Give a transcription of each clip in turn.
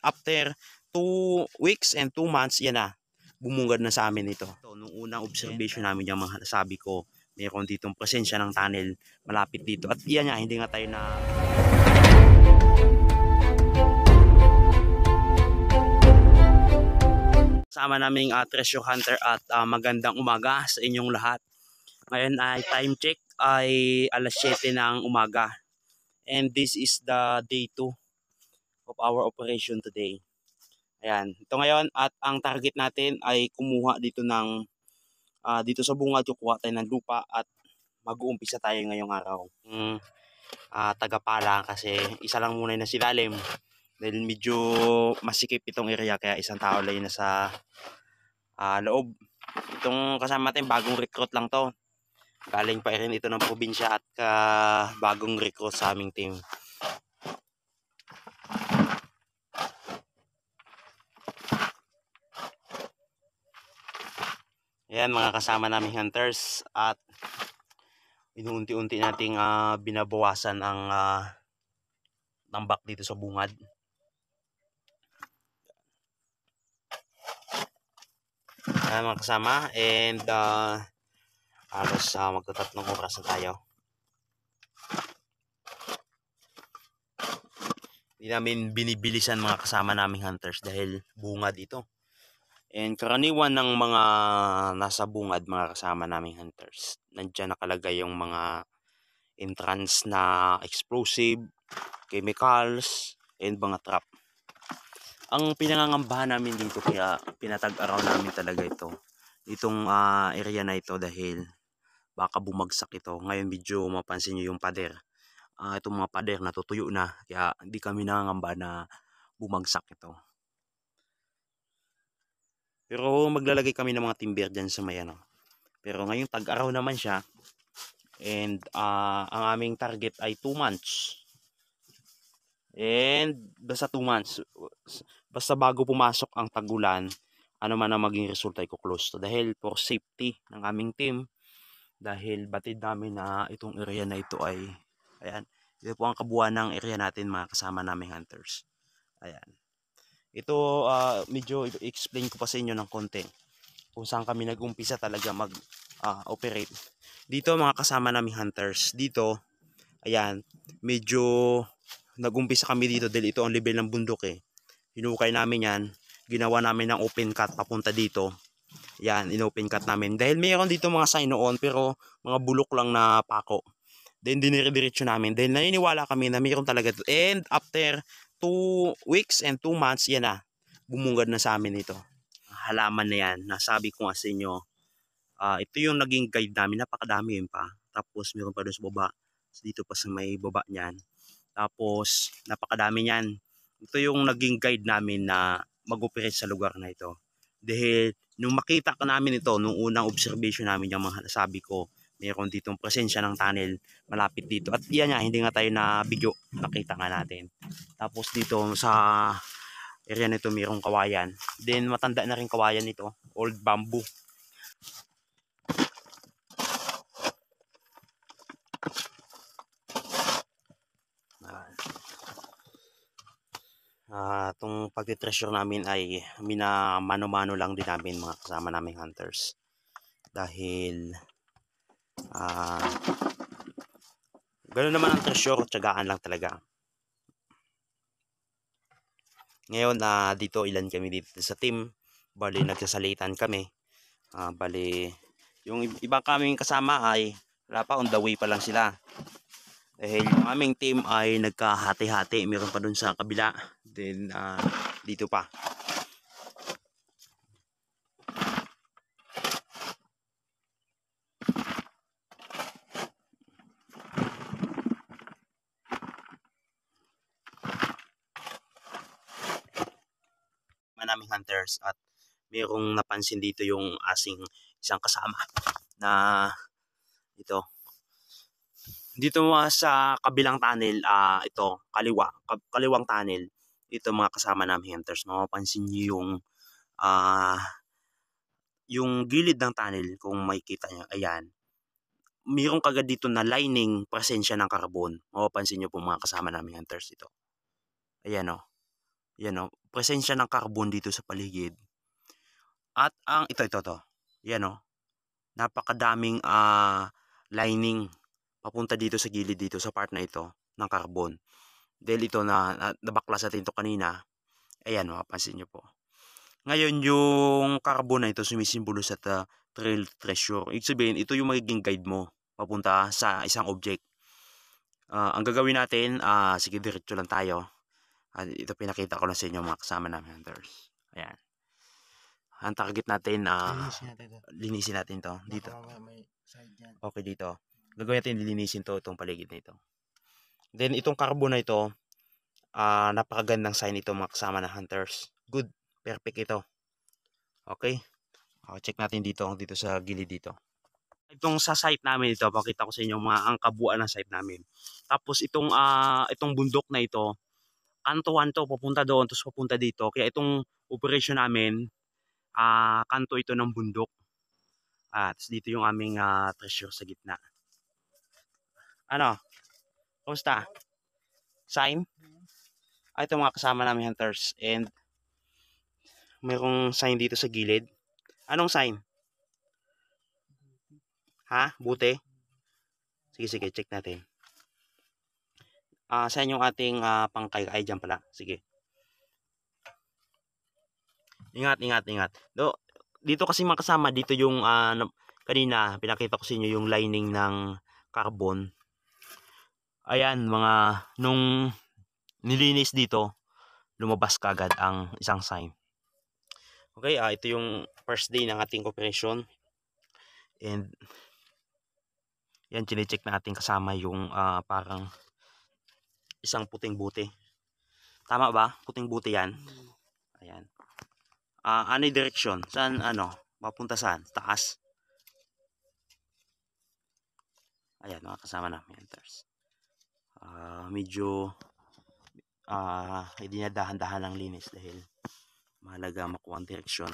after 2 weeks and 2 months, yan na, bumungad na sa amin ito. So, nung unang observation namin yung mga sabi ko, mayroon ditong presensya ng tunnel malapit dito. At yan nga, hindi nga tayo na... Sama naming uh, treasure hunter at uh, magandang umaga sa inyong lahat. Ngayon ay time check ay alas 7 ng umaga. And this is the day 2 of our operation today. Ayan, ito ngayon at ang target natin ay kumuha dito ng uh, dito sa bungad kukuha tayo ng lupa at mag-uumpisa tayo ngayong araw. Mm, uh, tagapala kasi isa lang muna na silalim dahil medyo masikip itong area kaya isang tao lang na sa uh, loob. Itong kasama natin bagong recruit lang to. Galing pa rin ito ng probinsya at uh, bagong recruit sa aming team. Ayan mga kasama naming hunters at inuunti-unti nating uh, binabawasan ang uh, tambak dito sa bungad. Ayan mga kasama and uh, halos uh, magtatatlong oras na tayo. Hindi namin binibilisan mga kasama naming hunters dahil bungad ito. And karaniwan ng mga nasa bungad, mga kasama naming hunters, nandiyan nakalagay yung mga entrance na explosive, chemicals, and mga trap. Ang pinangangambahan namin dito kaya pinatag-araw namin talaga ito. Itong uh, area na ito dahil baka bumagsak ito. Ngayon medyo mapansin nyo yung pader. Uh, itong mga pader natutuyo na kaya hindi kami nangangamba na bumagsak ito. Pero maglalagay kami ng mga timber dyan sa may ano. Pero ngayong tag-araw naman siya. And uh, ang aming target ay 2 months. And basta 2 months. Basta bago pumasok ang tagulan, ano man ang maging resulta ay close to. Dahil for safety ng aming team, dahil batid namin na itong area na ito ay, ayan, ito po ang kabuuan ng area natin mga kasama naming hunters. Ayan. Ito uh, medyo explain ko pa sa inyo ng konti kung saan kami nag-umpisa talaga mag-operate. Ah, uh, dito mga kasama naming hunters, dito ayan, medyo nag-umpisa kami dito dahil ito ang level ng bundok eh. Hinukay namin yan, ginawa namin ng open cut papunta dito. Yan, in-open cut namin. Dahil mayroon dito mga sign noon pero mga bulok lang na pako. Then dinire-diretso namin. Dahil naniniwala kami na mayroon talaga. And after 2 weeks and 2 months, yan na. Bumungad na sa amin ito. Halaman na yan. Nasabi ko nga sa inyo. Uh, ito yung naging guide namin. Napakadami yun pa. Tapos meron pa doon sa baba. Dito pa sa may baba niyan. Tapos napakadami niyan. Ito yung naging guide namin na mag-operate sa lugar na ito. Dahil nung makita ka namin ito, nung unang observation namin yung mga sabi ko, mayroon ditong presensya ng tunnel malapit dito. At yan nga, hindi nga tayo na bigyo. Nakita nga natin. Tapos dito sa area nito mayroong kawayan. Then matanda na rin kawayan nito. Old bamboo. Uh, itong pagtitreasure namin ay mina mano-mano lang din namin mga kasama naming hunters dahil uh, Ganun naman ang treasure, tsagaan lang talaga. Ngayon, uh, dito ilan kami dito sa team. Bali, nagsasalitan kami. Uh, bali, yung ibang kaming kasama ay wala pa, on the way pa lang sila. Dahil yung aming team ay nagkahati-hati. Meron pa dun sa kabila. Then, uh, dito pa. naming hunters at mayroong napansin dito yung asing isang kasama na ito. Dito mga sa kabilang tunnel uh, ito kaliwa kaliwang tunnel ito mga kasama namin hunters. Mapapansin niyo yung uh, yung gilid ng tunnel kung makikita niyo. Ayan. Mayroong kagad dito na lining presensya ng carbon. Mapapansin niyo po mga kasama namin hunters ito. Ayan o oh. Yan o, presensya ng carbon dito sa paligid. At ang, ito, ito, ito. Yan o, napakadaming uh, lining papunta dito sa gilid dito sa part na ito ng carbon. Dahil ito na, na nabaklas natin ito kanina. Ayan, mapapansin nyo po. Ngayon, yung carbon na ito sumisimbolo sa uh, trail treasure. Ibig sabihin, ito yung magiging guide mo papunta sa isang object. Uh, ang gagawin natin, uh, sige diretso lang tayo. Uh, ito pinakita ko na sa inyo mga kasama namin hunters. Ayan. Ang target natin, uh, linisin natin to. Linisin natin to. Dito. Okay, dito. Gagawin natin linisin to itong paligid na ito. Then itong carbon na ito, uh, napakagandang sign ito mga kasama na hunters. Good. Perfect ito. Okay. Uh, check natin dito, dito sa gilid dito itong sa site namin ito, pakita ko sa inyo mga ang kabuuan ng site namin. Tapos itong uh, itong bundok na ito, kantuan to, papunta doon, tapos papunta dito. Kaya itong operation namin, uh, kanto ito ng bundok. Uh, dito yung aming uh, treasure sa gitna. Ano? Kumusta? Sign? Ah, ito mga kasama namin hunters. And mayroong sign dito sa gilid. Anong sign? Ha? Buti? Sige, sige. Check natin. Ah, uh, saan yung ating uh, pangkay? Ay, dyan pala. Sige. Ingat, ingat, ingat. Do, dito kasi makasama, dito yung uh, kanina, pinakita ko sa inyo yung lining ng carbon. Ayan, mga, nung nilinis dito, lumabas kagad ang isang sign. Okay, uh, ito yung first day ng ating operation. And yan, chinecheck natin kasama yung uh, parang isang puting buti. Tama ba? Puting buti yan. Ayan. Uh, ano yung direction? Saan, ano? Mapunta saan? Taas? Ayan, mga kasama namin hunters. Uh, medyo uh, hindi na dahan-dahan ng linis dahil mahalaga makuha ang direksyon.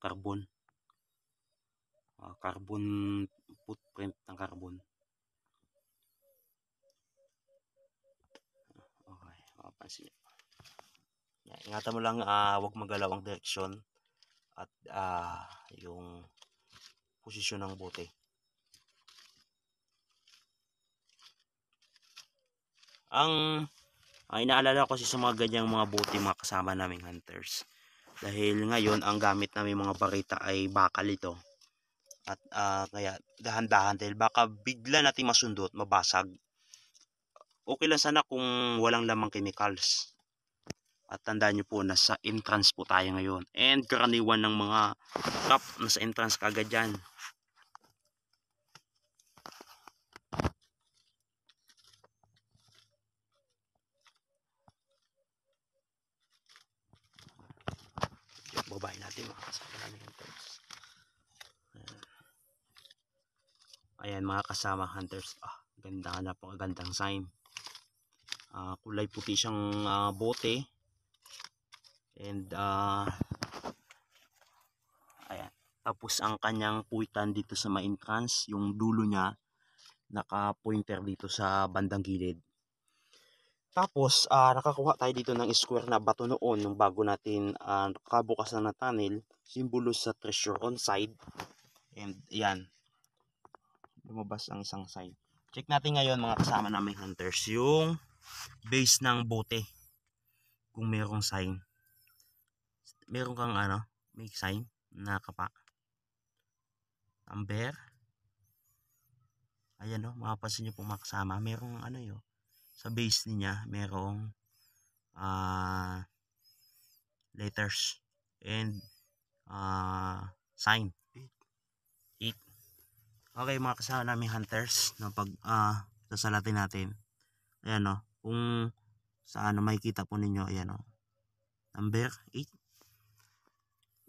carbon uh, carbon footprint ng carbon. Okay mapapansin nyo ingatan mo lang uh, wag magalaw ang direksyon at uh, yung posisyon ng bote. Ang uh, inaalala ko kasi sa mga ganyang mga bote mga kasama naming hunters. Dahil ngayon ang gamit namin mga barita ay bakal ito at uh, kaya dahan-dahan dahil baka bigla natin masundot mabasag. Okay lang sana kung walang lamang chemicals. At tandaan nyo po nasa entrance po tayo ngayon. And karaniwan ng mga cup nasa entrance kagad dyan. Babae natin mga kasama namin ayan mga kasama hunters ah, ganda na po gandang sign uh, kulay puti siyang uh, bote and uh, ayan tapos ang kanyang puwitan dito sa main entrance yung dulo niya naka pointer dito sa bandang gilid tapos, uh, nakakuha tayo dito ng square na bato noon nung bago natin uh, nakabukasan na tunnel. Simbolo sa treasure on side. And yan. Lumabas ang isang side. Check natin ngayon mga kasama namin hunters. Yung base ng bote. Kung mayroong sign. Meron kang ano, may sign na kapa. Amber. Ayan o, oh, mapapansin nyo po mga kasama. Merong ano yun sa base niya merong uh, letters and uh, sign 8 okay mga kasama namin hunters na pag uh, sasalatin natin ayan o kung saan makikita po ninyo ayan o number 8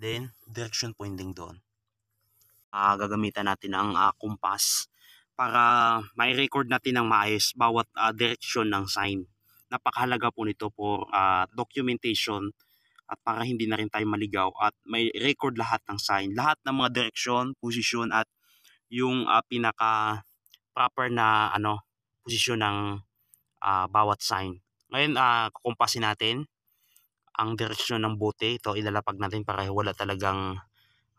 then direction pointing doon uh, gagamitan natin ang uh, compass para may record natin ng maayos bawat uh, direksyon ng sign. Napakahalaga po nito for uh, documentation at para hindi na rin tayo maligaw at may record lahat ng sign. Lahat ng mga direksyon, posisyon at yung uh, pinaka proper na ano posisyon ng ah, bawat sign. Ngayon, ah, kukumpasin natin ang direksyon ng bote. Ito, ilalapag natin para wala talagang,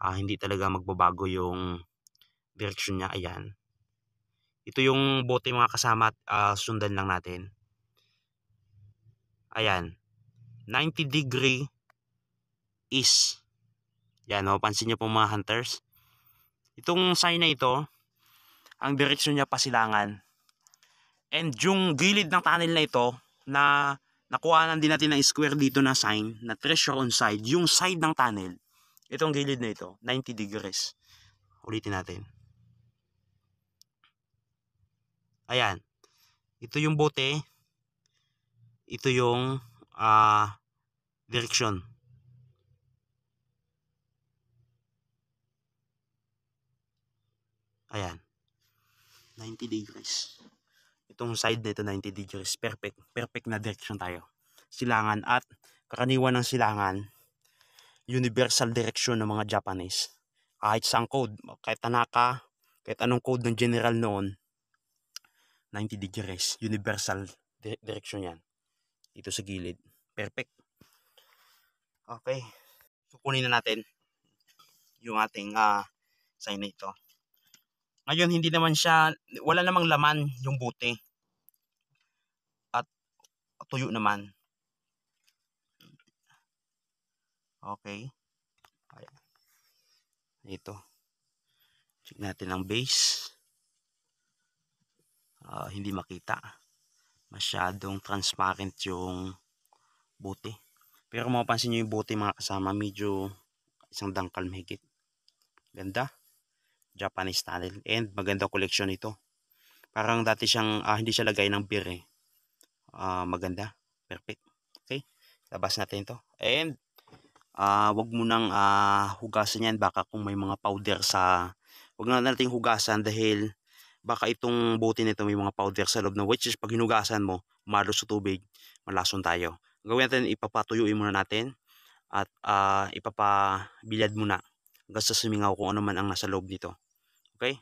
ah, hindi talaga magbabago yung direksyon niya. Ayan. Ito yung bote mga kasama at ah, sundan lang natin. Ayan. 90 degree is. Yan, o, pansin nyo po mga hunters. Itong sign na ito, ang direksyon niya pasilangan. And yung gilid ng tunnel na ito, na nakuha din natin ng square dito na sign, na treasure on side, yung side ng tunnel, itong gilid na ito, 90 degrees. Ulitin natin. Ayan. Ito yung bote. Ito yung ah direksyon. Ayan. 90 degrees. Itong side na ito 90 degrees. Perfect. Perfect na direction tayo. Silangan at karaniwan ng silangan universal direction ng mga Japanese. Kahit saan code, kahit Tanaka, kahit anong code ng general noon, 90 degrees. Universal di- direction yan. Dito sa gilid. Perfect. Okay. So, kunin na natin yung ating ah sign na ito. Ngayon, hindi naman siya, wala namang laman yung bote. At tuyo naman. Okay. Ayan. Ito. Check natin ang base. Ah, hindi makita. Masyadong transparent yung bote. Pero mapapansin nyo yung bote mga kasama, medyo isang dangkal mahigit. Ganda. Japanese tunnel. And maganda collection ito. Parang dati siyang, ah, hindi siya lagay ng beer eh. Ah, maganda. Perfect. Okay. Labas natin ito. And, ah, wag mo nang ah, hugasan yan. Baka kung may mga powder sa, wag na natin hugasan dahil baka itong bote nito may mga powder sa loob na which is pag hinugasan mo, malo sa tubig, malason tayo. Gawin natin, ipapatuyuin muna natin at ah, ipapabilad muna hanggang sa sumingaw kung ano man ang nasa loob nito. Okay?